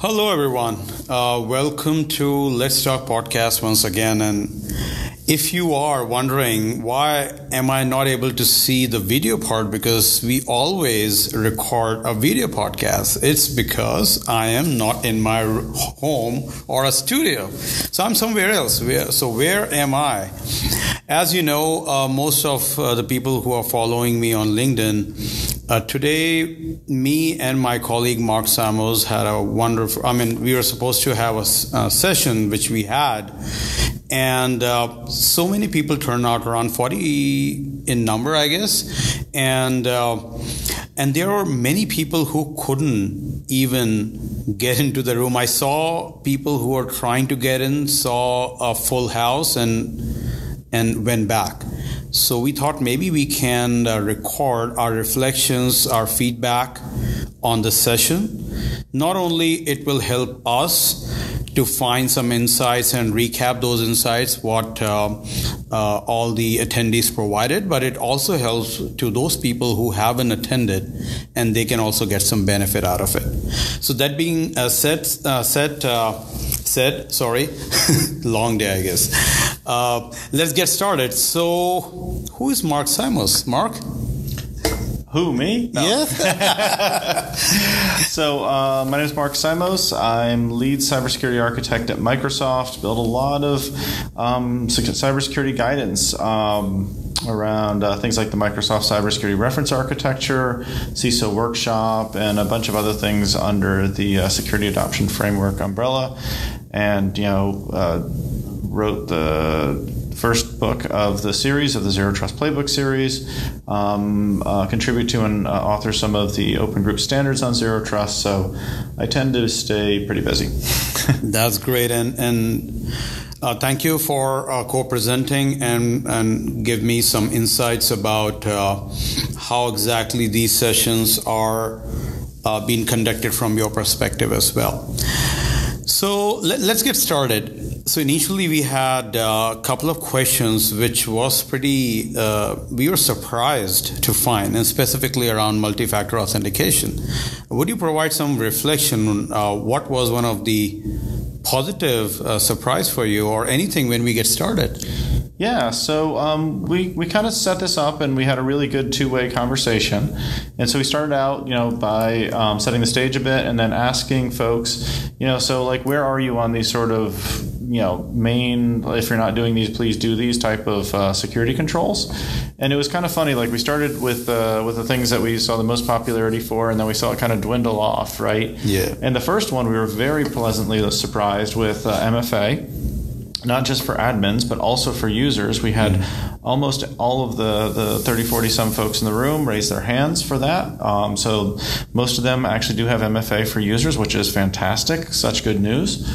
Hello, everyone. Uh, welcome to LetsTok podcast once again. And if you are wondering why am I not able to see the video part because we always record a video podcast, it's because I am not in my home or a studio. So I'm somewhere else. Where, so where am I? As you know, uh, most of uh, the people who are following me on LinkedIn uh, today, me and my colleague Mark Simos had a wonderful. I mean, we were supposed to have a, a session, which we had, and uh, so many people turned out around 40 in number, I guess, and uh, and there were many people who couldn't even get into the room. I saw people who were trying to get in, saw a full house, and and went back. So we thought maybe we can uh, record our reflections, our feedback on the session. Not only it will help us to find some insights and recap those insights what uh, uh, all the attendees provided but it also helps to those people who haven't attended and they can also get some benefit out of it so that being uh, said uh, set uh, said sorry long day i guess uh, let's get started so who is mark simos mark who me? No. Yeah. so uh, my name is Mark Simos. I'm lead cybersecurity architect at Microsoft. Build a lot of um, cybersecurity guidance. Um, around uh, things like the Microsoft Cybersecurity Reference Architecture, CISO Workshop, and a bunch of other things under the uh, Security Adoption Framework umbrella. And, you know, uh, wrote the first book of the series of the Zero Trust Playbook series. Um, uh, contribute to and uh, author some of the open group standards on zero trust. So I tend to stay pretty busy. That's great, and and. Uh, thank you for uh, co-presenting and, and give me some insights about uh, how exactly these sessions are uh, being conducted from your perspective as well. So let, us get started. So initially we had a couple of questions, which was pretty. Uh, we were surprised to find, and specifically around multi-factor authentication. Would you provide some reflection on uh, what was one of the positive uh, surprise for you, or anything when we get started? Yeah, so um, we, we kind of set this up and we had a really good two way conversation. And so we started out, you know, by um, setting the stage a bit and then asking folks, you know, so like where are you on these sort of, you know, main, if you're not doing these, please do these type of uh, security controls. And it was kind of funny, like we started with, uh, with the things that we saw the most popularity for and then we saw it kind of dwindle off, right? Yeah. And the first one we were very pleasantly surprised with uh, MFA not just for admins, but also for users. We had almost all of the, the 30, 40 some folks in the room raise their hands for that. Um, so most of them actually do have MFA for users, which is fantastic. Such good news.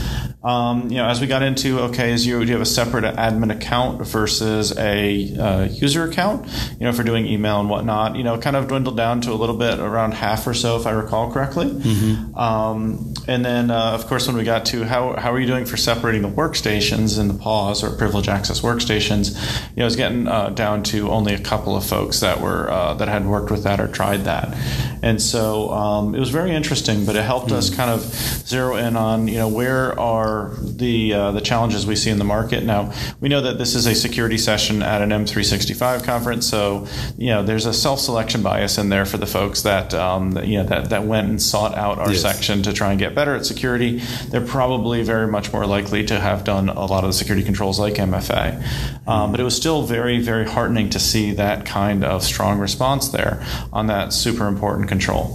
Um, you know, as we got into, okay, is you, do you have a separate admin account versus a uh, user account, you know, for doing email and whatnot, you know, kind of dwindled down to a little bit around half or so, if I recall correctly. Mm-hmm. Um, and then, uh, of course, when we got to how, how are you doing for separating the workstations and the PAWS or privilege access workstations, you know, it's getting uh, down to only a couple of folks that were, uh, that had worked with that or tried that. And so um, it was very interesting, but it helped mm-hmm. us kind of zero in on, you know, where are the uh, the challenges we see in the market. Now we know that this is a security session at an M365 conference, so you know there's a self selection bias in there for the folks that um, you know that, that went and sought out our yes. section to try and get better at security. They're probably very much more likely to have done a lot of the security controls like MFA, um, but it was still very very heartening to see that kind of strong response there on that super important control.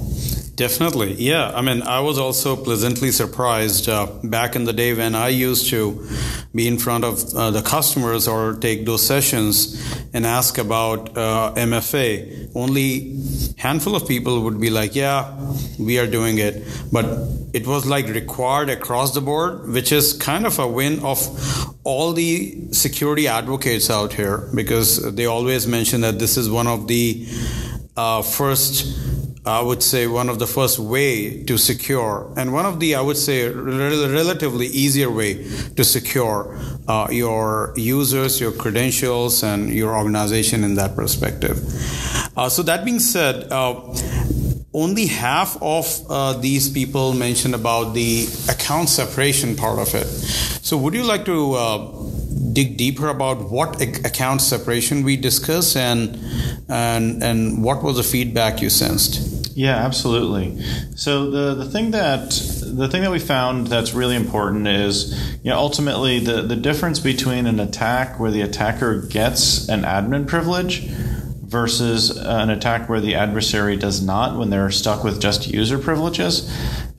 Definitely. Yeah. I mean, I was also pleasantly surprised uh, back in the day when I used to be in front of uh, the customers or take those sessions and ask about uh, MFA. Only handful of people would be like, yeah, we are doing it. But it was like required across the board, which is kind of a win of all the security advocates out here because they always mention that this is one of the uh, first I would say one of the first way to secure, and one of the I would say rel- relatively easier way to secure uh, your users, your credentials, and your organization in that perspective. Uh, so that being said. Uh, only half of uh, these people mentioned about the account separation part of it. So, would you like to uh, dig deeper about what ac- account separation we discussed and and and what was the feedback you sensed? Yeah, absolutely. So the the thing that the thing that we found that's really important is you know ultimately the the difference between an attack where the attacker gets an admin privilege versus an attack where the adversary does not when they're stuck with just user privileges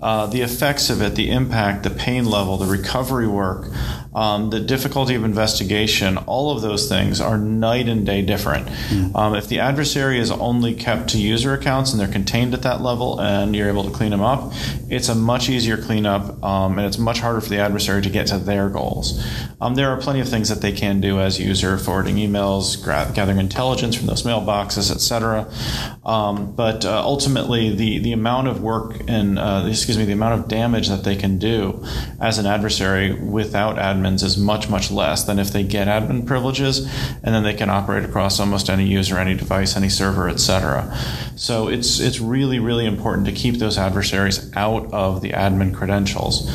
uh, the effects of it the impact the pain level the recovery work um, the difficulty of investigation all of those things are night and day different. Mm. um, if the adversary is only kept to user accounts and they're contained at that level and you're able to clean them up it's a much easier cleanup um, and it's much harder for the adversary to get to their goals. Um, there are plenty of things that they can do as user forwarding emails gra- gathering intelligence from those mailboxes etc um, but uh, ultimately the, the amount of work and uh, excuse me the amount of damage that they can do as an adversary without admin admins is much, much less than if they get admin privileges and then they can operate across almost any user, any device, any server, etc. So it's, it's really, really important to keep those adversaries out of the admin credentials.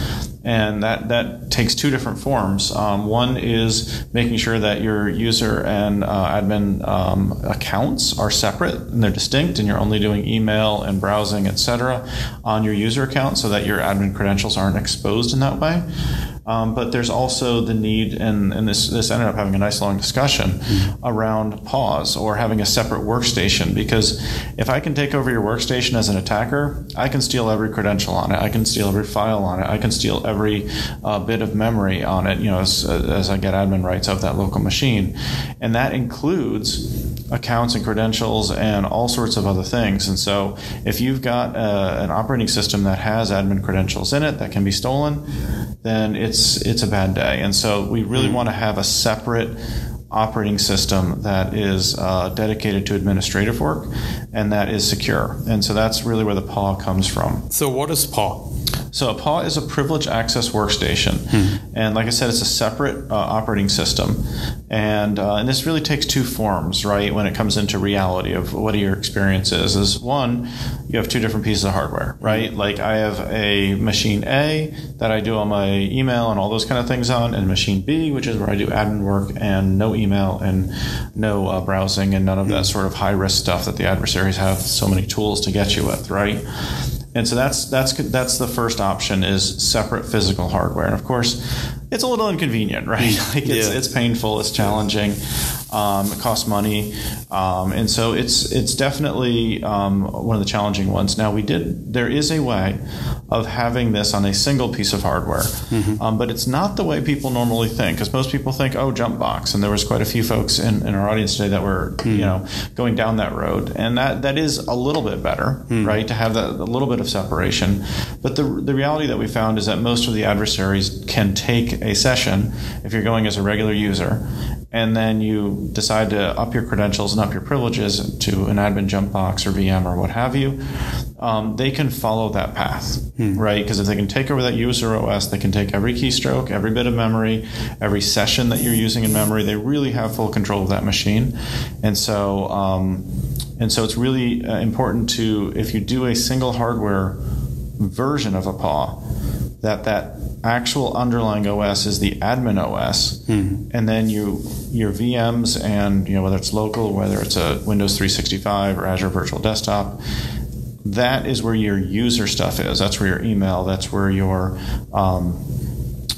And that, that takes two different forms. Um, one is making sure that your user and uh, admin um, accounts are separate and they're distinct, and you're only doing email and browsing, etc., on your user account so that your admin credentials aren't exposed in that way. Um, but there's also the need, and, and this, this ended up having a nice long discussion mm-hmm. around PAWs or having a separate workstation. Because if I can take over your workstation as an attacker, I can steal every credential on it, I can steal every file on it, I can steal every uh, bit of memory on it, you know, as, as I get admin rights of that local machine. And that includes accounts and credentials and all sorts of other things. And so if you've got uh, an operating system that has admin credentials in it that can be stolen, then it's it's a bad day. And so we really mm-hmm. want to have a separate operating system that is uh, dedicated to administrative work and that is secure. And so that's really where the PAW comes from. So what is PAW? So a PAW is a privileged access workstation, hmm. and like I said, it's a separate uh, operating system, and uh, and this really takes two forms, right? When it comes into reality of what are your experiences, is one, you have two different pieces of hardware, right? Like I have a machine A that I do all my email and all those kind of things on, and machine B, which is where I do admin work and no email and no uh, browsing and none of that sort of high risk stuff that the adversaries have so many tools to get you with, right? And so that's that's that's the first option is separate physical hardware. And of course, it's a little inconvenient, right? Like it's, yeah. it's painful, it's challenging, um, it costs money, um, and so it's it's definitely um, one of the challenging ones. Now we did there is a way of having this on a single piece of hardware, mm-hmm. Um, but it's not the way people normally think because most people think oh jump box, and there was quite a few folks in, in our audience today that were mm-hmm. you know going down that road, and that that is a little bit better, mm-hmm. right? To have that a little bit of separation, but the the reality that we found is that most of the adversaries can take a session if you're going as a regular user and then you decide to up your credentials and up your privileges to an admin jump box or VM or what have you, um, they can follow that path, hmm. right? Because if they can take over that user OS, they can take every keystroke, every bit of memory, every session that you're using in memory. They really have full control of that machine, and so um, and so it's really uh, important to if you do a single hardware version of a PAW, that that actual underlying OS is the admin OS, mm-hmm. and then you your VMs and you know whether it's local, whether it's a Windows 365 or Azure Virtual Desktop, that is where your user stuff is. That's where your email. That's where your um,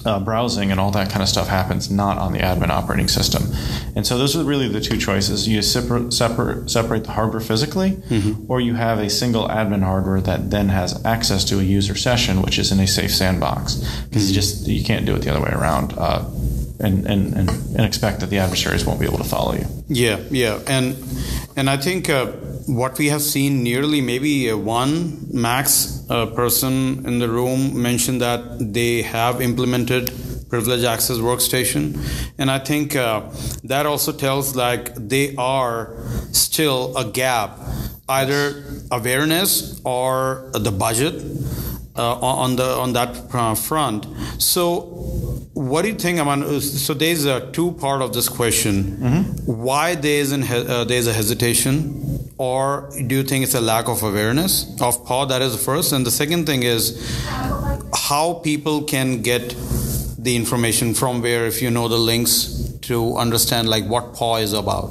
uh, browsing and all that kind of stuff happens not on the admin operating system. And so those are really the two choices. You separate, separate, separate the hardware physically, mm-hmm. or you have a single admin hardware that then has access to a user session, which is in a safe sandbox. Because mm-hmm. you just you can't do it the other way around. Uh, and, and, and, and, expect that the adversaries won't be able to follow you. Yeah, yeah, and and I think uh, what we have seen nearly maybe one max uh, person in the room mentioned that they have implemented privilege access workstation and i think uh, that also tells like they are still a gap either awareness or the budget uh, on the on that uh, front. So, what do you think? I so there's a two part of this question: why there is an uh, there's a hesitation, or do you think it's a lack of awareness of PAW? That is the first, and the second thing is how people can get the information from where if you know the links to understand like what paw is about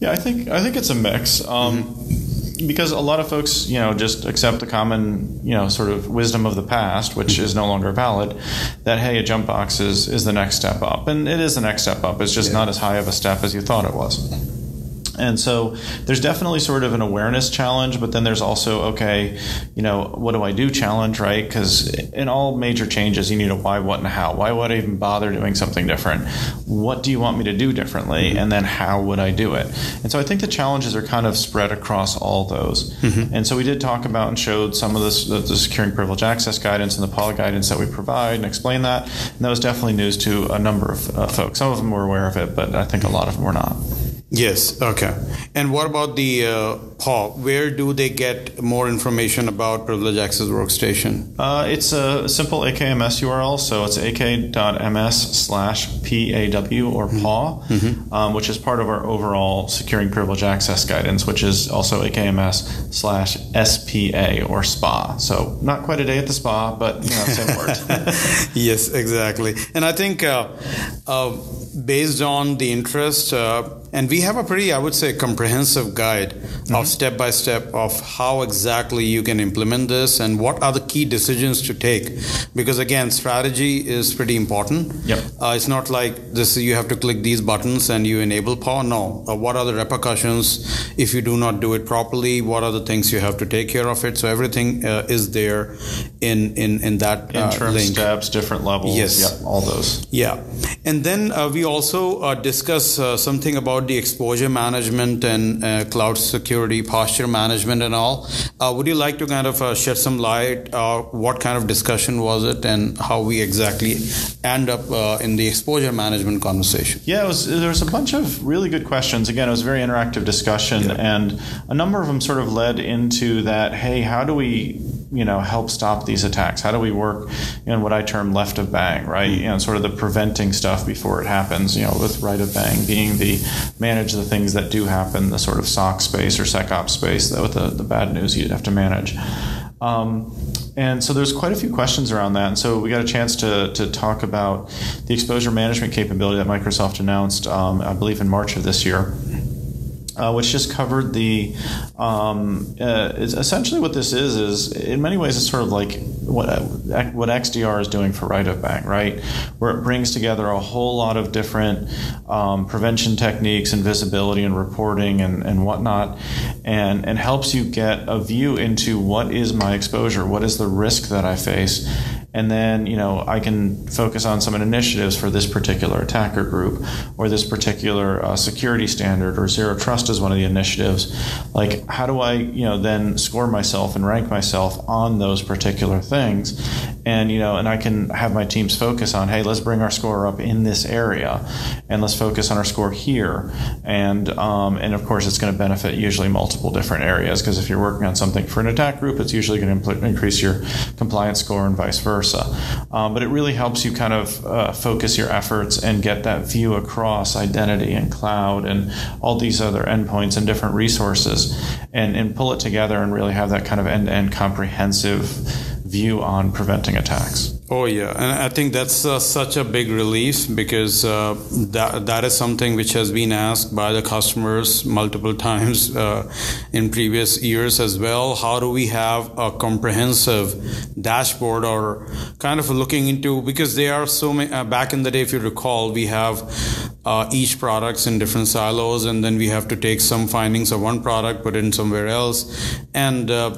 Yeah, I think I think it's a mix. Um, Because a lot of folks, you know, just accept the common, you know, sort of wisdom of the past, which is no longer valid. That hey, a jump box is is the next step up, and it is the next step up. It's just not as high of a step as you thought it was. And so there's definitely sort of an awareness challenge, but then there's also, okay, you know, what do I do challenge, right? Because in all major changes, you need a why, what, and how. Why would I even bother doing something different? What do you want me to do differently? And then how would I do it? And so I think the challenges are kind of spread across all those. And so we did talk about and showed some of this, the, the securing privilege access guidance and the POL guidance that we provide and explain that. And that was definitely news to a number of uh, folks. Some of them were aware of it, but I think a lot of them were not. Yes okay. And what about the uh, paw where do they get more information about privilege access workstation? Uh, it's a simple AKMS URL, so it's aka.ms slash PAW or PAW, um, which is part of our overall securing privilege access guidance, which is also AKMS slash SPA or SPA. So not quite a day at the spa, but you know, same word. yes exactly. And i think uh, uh, based on the interest uh, and we have a pretty i would say comprehensive guide of step by step of how exactly you can implement this and what are the key decisions to take because again strategy is pretty important Yep. uh, it's not like this you have to click these buttons and you enable power no uh, what are the repercussions if you do not do it properly what are the things you have to take care of it so everything uh, is there in in in that uh, Interim link steps, different levels. Yes. Yep, all those. yeah, and then uh, we also uh, discuss uh, something about the exposure management and uh, cloud security, posture management, and all. Uh, would you like to kind of uh, shed some light? Uh, what kind of discussion was it, and how we exactly end up uh, in the exposure management conversation? Yeah, it was, there was a bunch of really good questions. Again, it was a very interactive discussion, and a number of them sort of led into that. Hey, how do we, you know, help stop these attacks? How do we work in what I term left of bang, right? You know, sort of the preventing stuff before it happens. You know, with right of bang being the manage the things that do happen, the sort of SOC space or SecOps space that with the, the bad news you'd have to manage. Um, and so there's quite a few questions around that. And so we got a chance to, to talk about the exposure management capability that Microsoft announced, um, I believe, in March of this year. Uh, which just covered the um, uh, essentially what this is is in many ways it's sort of like what what XDR is doing for right of bang right? Where it brings together a whole lot of different um, prevention techniques and visibility and reporting and, and whatnot and and helps you get a view into what is my exposure what is the risk that I face and then you know I can focus on some initiatives for this particular attacker group or this particular uh, security standard or zero trust is one of the initiatives. Like how do I you know then score myself and rank myself on those particular things? And you know and I can have my teams focus on hey let's bring our score up in this area and let's focus on our score here. And um, and of course it's going to benefit usually multiple different areas because if you're working on something for an attack group it's usually going to impl- increase your compliance score and vice versa um, but it really helps you kind of uh, focus your efforts and get that view across identity and cloud and all these other endpoints and different resources and, and pull it together and really have that kind of end-to-end comprehensive view on preventing attacks. Oh yeah, and I think that's uh, such a big relief because uh, that that is something which has been asked by the customers multiple times uh, in previous years as well. How do we have a comprehensive dashboard or kind of looking into because there are so many uh, back in the day, if you recall, we have uh, each products in different silos, and then we have to take some findings of one product, put it in somewhere else, and uh,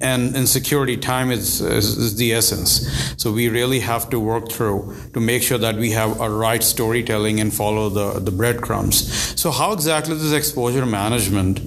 and in security, time is, is is the essence. So we really have to work through to make sure that we have a right storytelling and follow the the breadcrumbs. So how exactly this exposure management?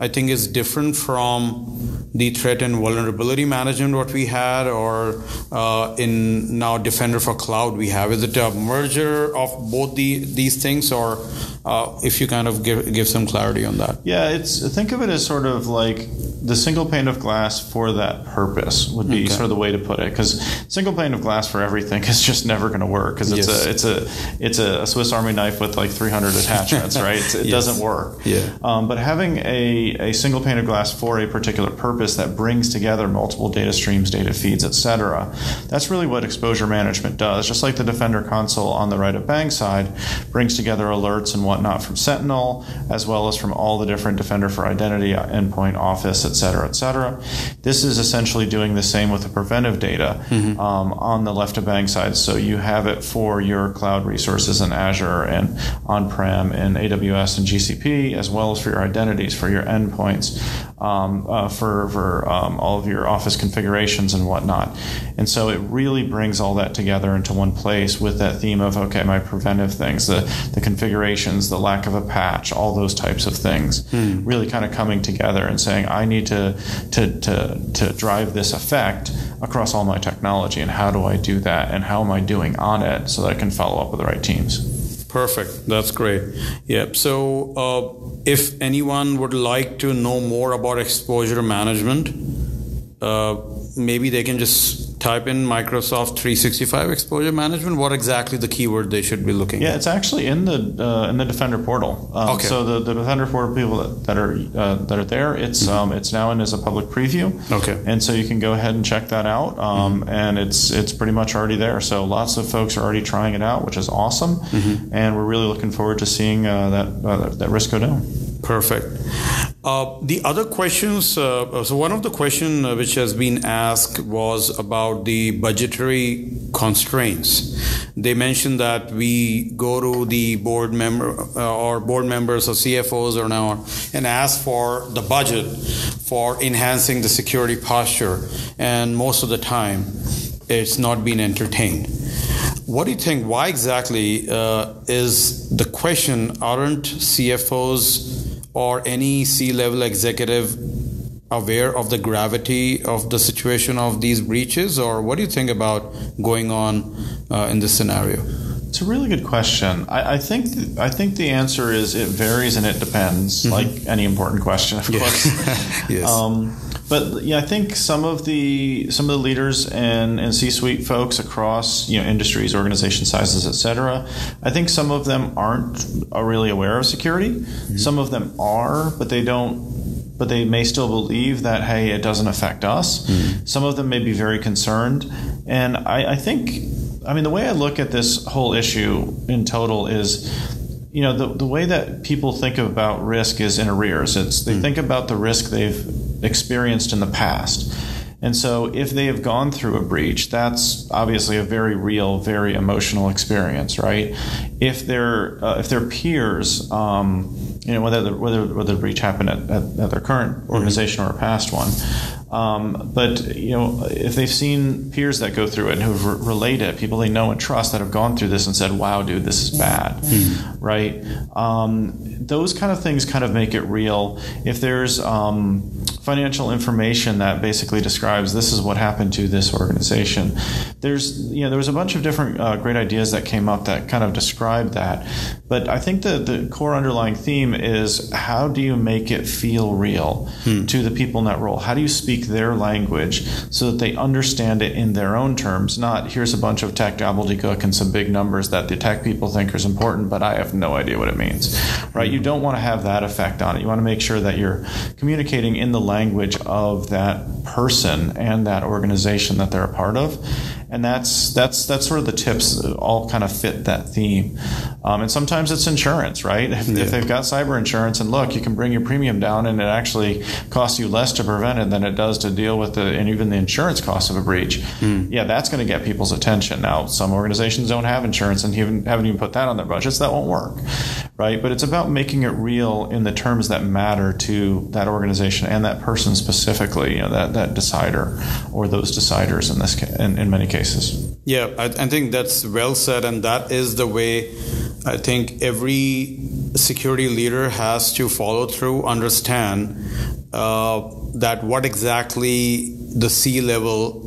I think is different from the threat and vulnerability management what we had, or uh, in now Defender for Cloud we have? Is it a merger of both the these things, or uh, if you kind of give give some clarity on that? Yeah, it's think of it as sort of like the single pane of glass for that purpose would be Okay. sort of the way to put it. Because single pane of glass for everything is just never going to work because it's Yes. a it's a it's a Swiss Army knife with like 300 attachments, right? It's- It Yes. doesn't work. Yeah. Um, but having a, a single pane of glass for a particular purpose that brings together multiple data streams, data feeds, etc that's really what exposure management does. Just like the Defender console on the right of Bang side brings together alerts and whatnot from Sentinel, as well as from all the different Defender for Identity, Endpoint, Office, et cetera, et cetera. This is essentially doing the same with the preventive data um, on the left of bang side. So you have it for your cloud resources in Azure and on-prem and AWS and GCP, as well as for your identities, for your endpoints, um, uh, for, for um, all of your Office configurations and whatnot. And so it really brings all that together into one place with that theme of, okay, my preventive things, the, the configurations, the lack of a patch, all those types of things, really kind of coming together and saying, I need to, to, to, to drive this effect across all my technology. And how do I do that? And how am I doing on it so that I can follow up with the right teams? Perfect. That's great. Yep. So, uh, if anyone would like to know more about exposure management, uh, maybe they can just type in Microsoft 365 exposure management. What exactly the keyword they should be looking Yeah, at? it's actually in the uh, in the Defender portal. Um, Okay. So the, the Defender portal people that, that are uh, that are there, it's um, it's now in as a public preview. Mm-hmm. Okay. Mm-hmm. And so you can go ahead and check that out. Um, And it's it's pretty much already there. So lots of folks are already trying it out, which is awesome. Mm-hmm. And we're really looking forward to seeing uh, that uh, that risk go down. Perfect. Uh, the other questions, uh, so one of the question uh, which has been asked was about the budgetary constraints. They mentioned that we go to the board member uh, or board members or CFOs or now and ask for the budget for enhancing the security posture, and most of the time, it's not been entertained. What do you think? Why exactly uh, is the question? Aren't CFOs or any C-level executive aware of the gravity of the situation of these breaches, or what do you think about going on uh, in this scenario? It's a really good question. I, I think I think the answer is it varies and it depends, like any important question, of course. yes. Um, but yeah, I think some of the some of the leaders and, and C-suite folks across you know industries, organization sizes, et cetera, I think some of them aren't are really aware of security. Mm-hmm. Some of them are, but they don't. But they may still believe that hey, it doesn't affect us. Mm-hmm. Some of them may be very concerned, and I, I think, I mean, the way I look at this whole issue in total is you know the, the way that people think about risk is in arrears it's they mm. think about the risk they've experienced in the past. And so if they have gone through a breach that's obviously a very real very emotional experience right? If their uh, if their peers um, you know whether the, whether whether the breach happened at, at, at their current organization or a past one um, but you know, if they've seen peers that go through it and who've re- related, people they know and trust that have gone through this and said, "Wow, dude, this is bad," right? Um, those kind of things kind of make it real. If there's um, financial information that basically describes this is what happened to this organization, there's you know there was a bunch of different uh, great ideas that came up that kind of describe that. But I think the the core underlying theme is how do you make it feel real to the people in that role? How do you speak their language so that they understand it in their own terms? Not here's a bunch of tech gobbledygook and some big numbers that the tech people think is important, but I have no idea what it means. Right? You don't want to have that effect on it. You want to make sure that you're communicating in the language of that person and that organization that they're a part of. And that's that's that's sort of the tips that all kind of fit that theme. Um, and sometimes it's insurance, right? If, if they've got cyber insurance, and look, you can bring your premium down, and it actually costs you less to prevent it than it does to deal with the and even the insurance cost of a breach. Yeah, that's going to get people's attention. Now, some organizations don't have insurance and even haven't even put that on their budgets. That won't work, right? But it's about making it real in the terms that matter to that organization and that person specifically. You know, that that decider or those deciders in this ca- in, in many cases. Yeah, I, I think that's well said, and that is the way I think every security leader has to follow through, understand uh, that what exactly the C level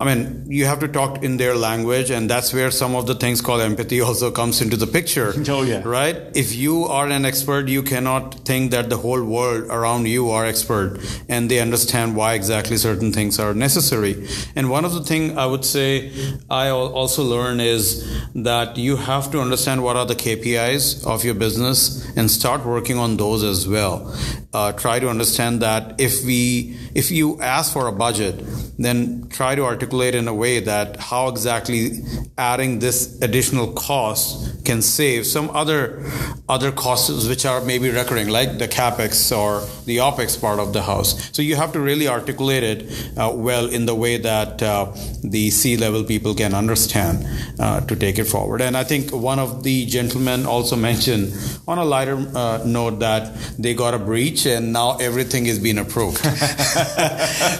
I mean, you have to talk in their language, and that's where some of the things called empathy also comes into the picture. Oh, yeah. Right? If you are an expert, you cannot think that the whole world around you are expert and they understand why exactly certain things are necessary. And one of the things I would say I also learn is that you have to understand what are the KPIs of your business and start working on those as well. Uh, try to understand that if we if you ask for a budget, then try to articulate in a way that how exactly adding this additional cost can save some other other costs which are maybe recurring, like the capex or the opex part of the house. So you have to really articulate it uh, well in the way that uh, the C level people can understand uh, to take it forward. And I think one of the gentlemen also mentioned on a lighter uh, note that they got a breach and now everything is being approved.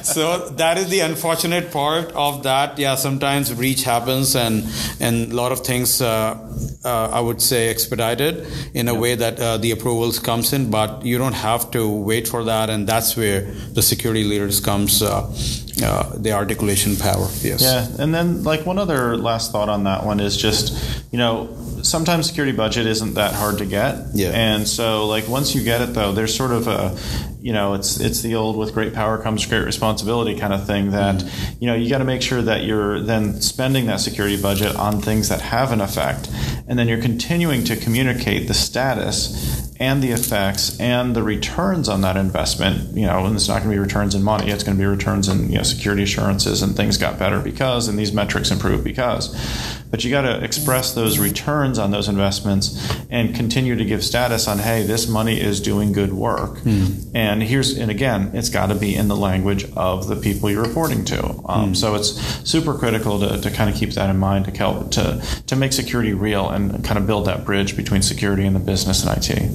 so that is the unfortunate part of that. Yeah, sometimes breach happens and and a lot of things uh, uh, I would say expedited in a way that uh, the approvals comes in, but you don't have to wait for that, and that's where the security leaders comes. Uh, uh, the articulation power, yes. Yeah, and then like one other last thought on that one is just you know sometimes security budget isn't that hard to get. Yeah. And so like once you get it though, there's sort of a you know it's it's the old with great power comes great responsibility kind of thing that Mm-hmm. you know you got to make sure that you're then spending that security budget on things that have an effect, and then you're continuing to communicate the status and the effects and the returns on that investment. You know, and it's not going to be returns in money; it's going to be returns in you know security assurances and things got better because, and these metrics improved because. But you got to express those returns on those investments and continue to give status on, hey, this money is doing good work. And here's, and again, it's got to be in the language of the people you're reporting to. Um, So it's super critical to, to kind of keep that in mind to, help to to make security real and kind of build that bridge between security and the business and IT.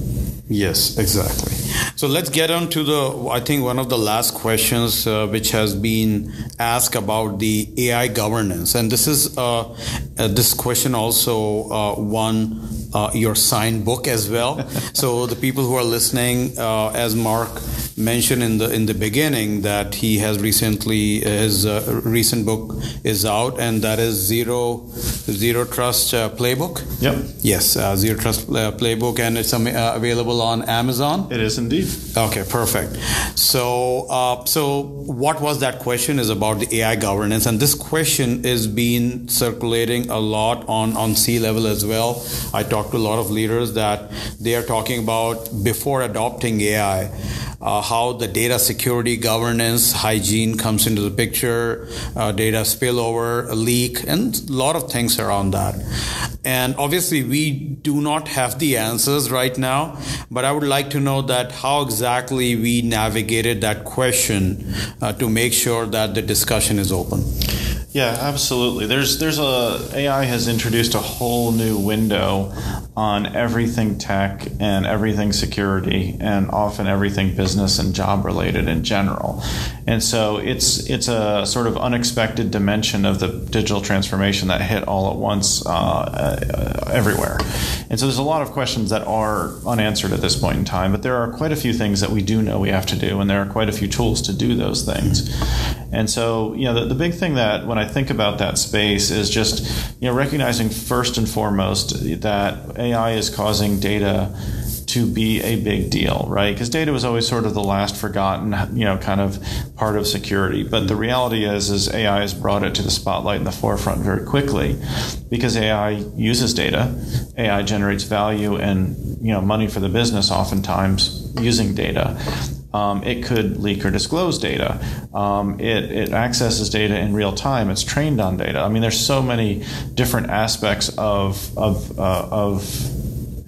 Yes, exactly. So let's get on to the, I think, one of the last questions uh, which has been asked about the AI governance. And this is, uh, uh, this question also uh, won uh, your signed book as well. so the people who are listening, uh, as Mark mentioned in the in the beginning, that he has recently his uh, recent book is out, and that is Zero Zero Trust uh, Playbook. Yep. Yes, uh, Zero Trust Playbook, and it's um, available on Amazon. It is indeed. Okay, perfect. So, uh, so what was that question? Is about the AI governance, and this question is being circulating a lot on on C level as well. I talked to a lot of leaders that they are talking about before adopting AI. Uh, how the data security governance hygiene comes into the picture, uh, data spillover, leak, and a lot of things around that. And obviously, we do not have the answers right now, but I would like to know that how exactly we navigated that question uh, to make sure that the discussion is open. Yeah, absolutely. There's there's a AI has introduced a whole new window on everything tech and everything security and often everything business and job related in general. And so it's it's a sort of unexpected dimension of the digital transformation that hit all at once uh, uh, everywhere. And so there's a lot of questions that are unanswered at this point in time, but there are quite a few things that we do know we have to do, and there are quite a few tools to do those things. And so, you know, the, the big thing that when I think about that space is just, you know, recognizing first and foremost that AI is causing data to be a big deal, right? Because data was always sort of the last forgotten, you know, kind of part of security. But the reality is, is AI has brought it to the spotlight in the forefront very quickly, because AI uses data, AI generates value and you know money for the business, oftentimes using data. Um, it could leak or disclose data. Um, it, it accesses data in real time. It's trained on data. I mean, there's so many different aspects of of uh, of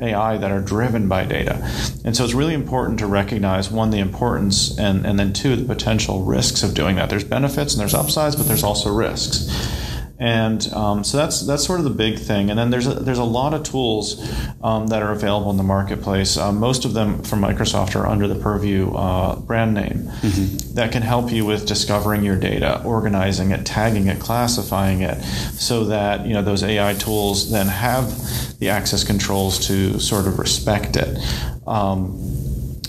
AI that are driven by data. And so it's really important to recognize one, the importance, and, and then two, the potential risks of doing that. There's benefits and there's upsides, but there's also risks. And um, so that's that's sort of the big thing. And then there's a, there's a lot of tools um, that are available in the marketplace. Uh, most of them from Microsoft are under the Purview uh, brand name that can help you with discovering your data, organizing it, tagging it, classifying it, so that you know those AI tools then have the access controls to sort of respect it. Um,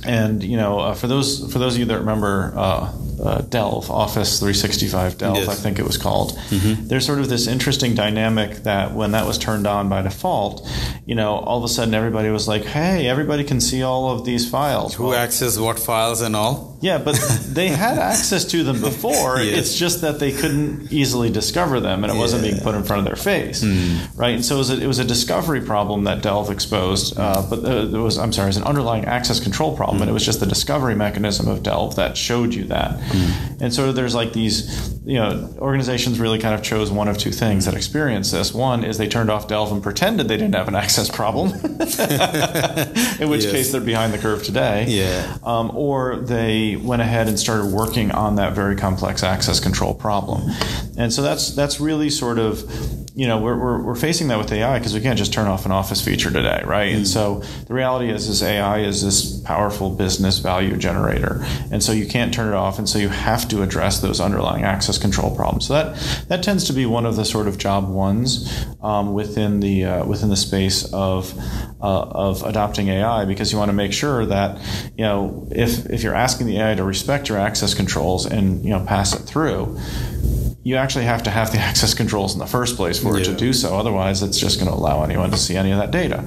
and you know, uh, for those for those of you that remember uh, uh, Delve Office 365 Delve, Yes. I think it was called. There's sort of this interesting dynamic that when that was turned on by default, you know, all of a sudden everybody was like, "Hey, everybody can see all of these files." Who Well, access what files and all? Yeah, but they had access to them before. Yes. It's just that they couldn't easily discover them, and it wasn't being put in front of their face, right? And so it was, a, it was a discovery problem that Delve exposed, uh, but uh, it was I'm sorry, it was an underlying access control problem, and it was just the discovery mechanism of Delve that showed you that. And so there's like these, you know, organizations really kind of chose one of two things that experienced this. One is they turned off Delve and pretended they didn't have an access problem, in which Yes. case they're behind the curve today Yeah. um, or they went ahead and started working on that very complex access control problem. And so that's that's really sort of, you know, we're, we're, we're facing that with AI because we can't just turn off an Office feature today, right? And so the reality is, is AI is this powerful business value generator, and so you can't turn it off, and so you have to address those underlying access control problems. So that that tends to be one of the sort of job ones um, within the uh, within the space of uh, of adopting AI because you want to make sure that you know if if you're asking the AI to respect your access controls and you know pass it through, you actually have to have the access controls in the first place for it to do so. Otherwise, it's just going to allow anyone to see any of that data,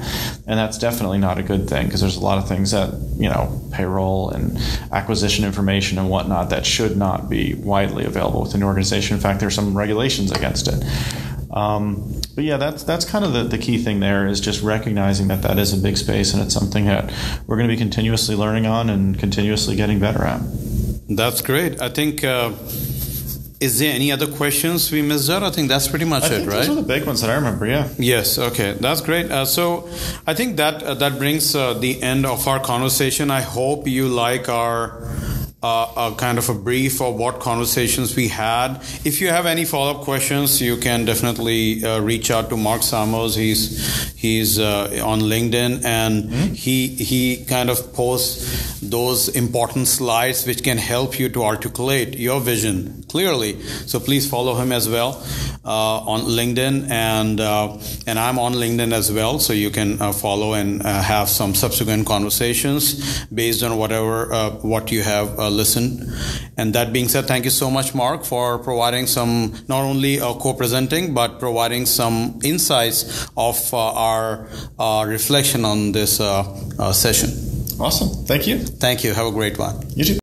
and that's definitely not a good thing because there's a lot of things that you know payroll and acquisition information and whatnot that should not be widely available within an organization. In fact, there's some regulations against it. Um, but yeah, that's that's kind of the, the key thing there is just recognizing that that is a big space and it's something that we're going to be continuously learning on and continuously getting better at. That's great. I think. Uh, is there any other questions we missed out? I think that's pretty much I it, right? those are the big ones that I remember. Yeah. Yes. Okay. That's great. Uh, so, I think that uh, that brings uh, the end of our conversation. I hope you like our uh, a kind of a brief of what conversations we had. If you have any follow up questions, you can definitely uh, reach out to Mark Simos. He's he's uh, on LinkedIn and he he kind of posts those important slides which can help you to articulate your vision clearly. So please follow him as well uh, on LinkedIn and uh, and I'm on LinkedIn as well. So you can uh, follow and uh, have some subsequent conversations based on whatever uh, what you have uh, listened. And that being said, thank you so much, Mark, for providing some not only uh, co-presenting but providing some insights of uh, our uh, reflection on this uh, uh, session. Awesome. Thank you. Thank you. Have a great one. You too.